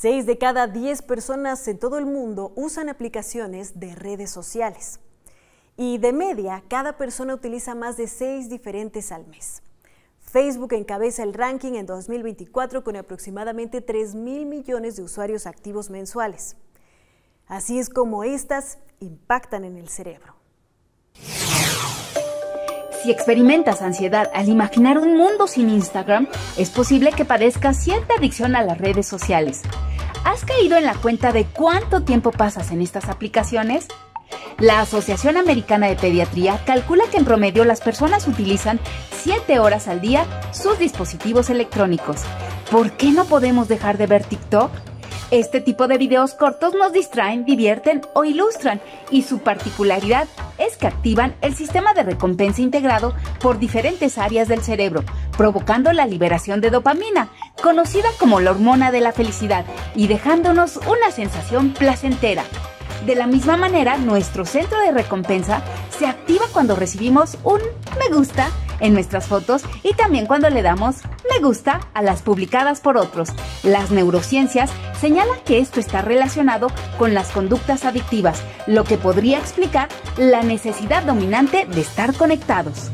Seis de cada diez personas en todo el mundo usan aplicaciones de redes sociales. Y de media, cada persona utiliza más de seis diferentes al mes. Facebook encabeza el ranking en 2024 con aproximadamente 3 mil millones de usuarios activos mensuales. Así es como estas impactan en el cerebro. Si experimentas ansiedad al imaginar un mundo sin Instagram, es posible que padezcas cierta adicción a las redes sociales. ¿Has caído en la cuenta de cuánto tiempo pasas en estas aplicaciones? La Asociación Americana de Pediatría calcula que en promedio las personas utilizan 7 horas al día sus dispositivos electrónicos. ¿Por qué no podemos dejar de ver TikTok? Este tipo de videos cortos nos distraen, divierten o ilustran y su particularidad es que activan el sistema de recompensa integrado por diferentes áreas del cerebro, provocando la liberación de dopamina, conocida como la hormona de la felicidad, y dejándonos una sensación placentera. De la misma manera, nuestro centro de recompensa se activa cuando recibimos un me gusta en nuestras fotos y también cuando le damos me gusta a las publicadas por otros. Las neurociencias señalan que esto está relacionado con las conductas adictivas, lo que podría explicar la necesidad dominante de estar conectados.